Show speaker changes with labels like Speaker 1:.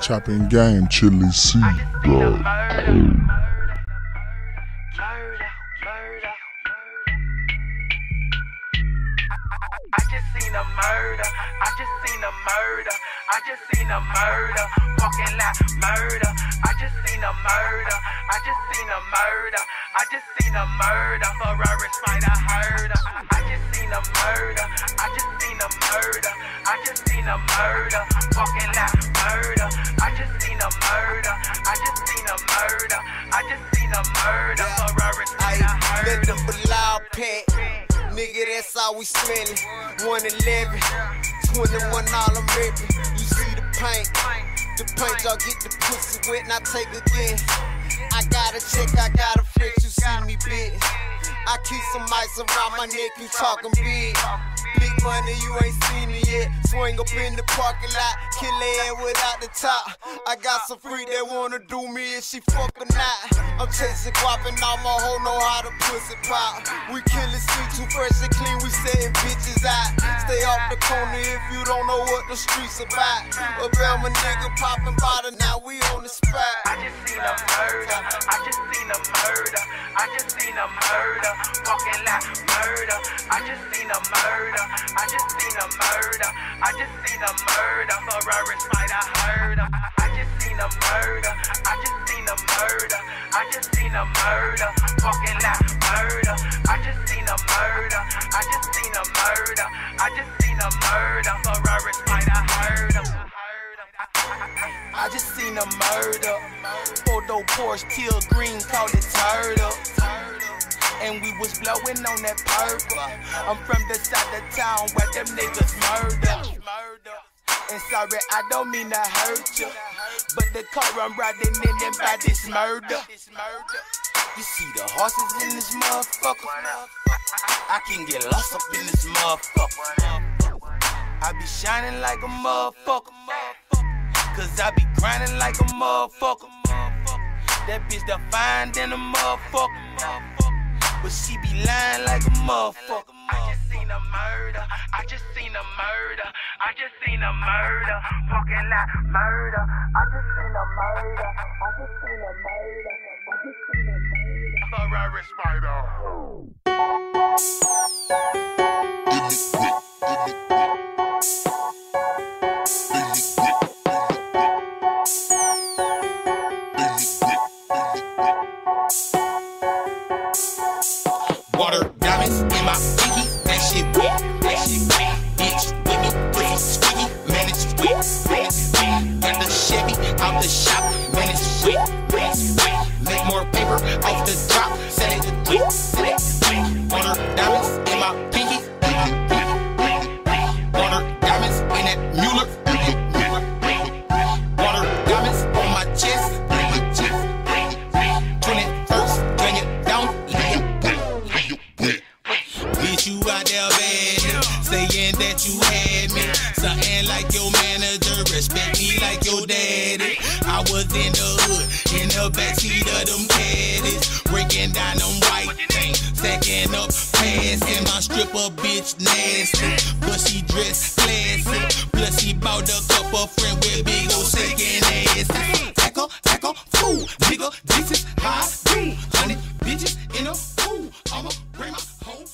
Speaker 1: Chopping game, Chilly C.
Speaker 2: I murder. I just seen a murder. I just seen a murder. Fucking like murder. I just seen a murder. I just seen a murder. I just seen a murder. Ferrari spider herder. I just seen a murder. I just seen a murder. I just seen a murder. Fucking like murder. I just seen a murder. I just seen a murder. I just seen a murder. Ferrari spider Let herder. them below
Speaker 3: pet. Nigga, that's all we spending. 111, 21 all I'm ripping. You see the paint. The paint, y'all get the pussy wet and I take again. I got a check, I got a flex, you see me big. I keep some ice around my neck, you talking big. Big money, you ain't seen it yet. Swing up in the parking lot, kill her without the top. I got some free that wanna do me if she fuck or not. I'm chasing guap and all my hoe know how to pussy pop. We killin' sweet, too fresh and clean, we setting bitches out. Stay off the corner if you don't know what the streets about. A Belma nigga poppin' bottle, now we on the spot.
Speaker 2: I just seen a murder. I just seen a murder. I just seen a murder. Fucking like murder. I just seen a murder. I just seen a murder. I just seen a murder. Ferrari spider herder. I just seen a murder. I just seen a murder. I just seen a murder. Fucking like murder. I just seen a murder. I just seen a murder. I just seen a murder. Ferrari spider Seen a murder. Photo Porsche, teal green, call it turtle. And we was blowing on that purple. I'm from the side of town where them niggas murder. And sorry, I don't mean to hurt you. But the car I'm riding in and by this murder. You see the horses in this motherfucker? I can get lost up in this motherfucker. I be shining like a motherfucker. Cause I be grinding like a motherfucker. That bitch the fine than a motherfucker. But she be lying like a motherfucker. I just seen a murder. I just seen a murder. I just seen a murder. Fucking like murder. I just seen a murder. I just seen a murder. I just seen a murder. Ferrari spider. Water diamonds in my pinky, that shit wet, that shit wet. Bitch with me, pussy squeaky, man it's wet, that you had me. Something like your manager, respect me like your daddy. I was in the hood, in the backseat of them caddies, breaking down them white things, stacking up pads, and my stripper bitch nasty, but she dressed classy. Plus she bought a couple friends with big old second ass. Tackle, tackle, fool, nigga, this is how I do. Honey, bitches in a pool, I'ma bring my whole.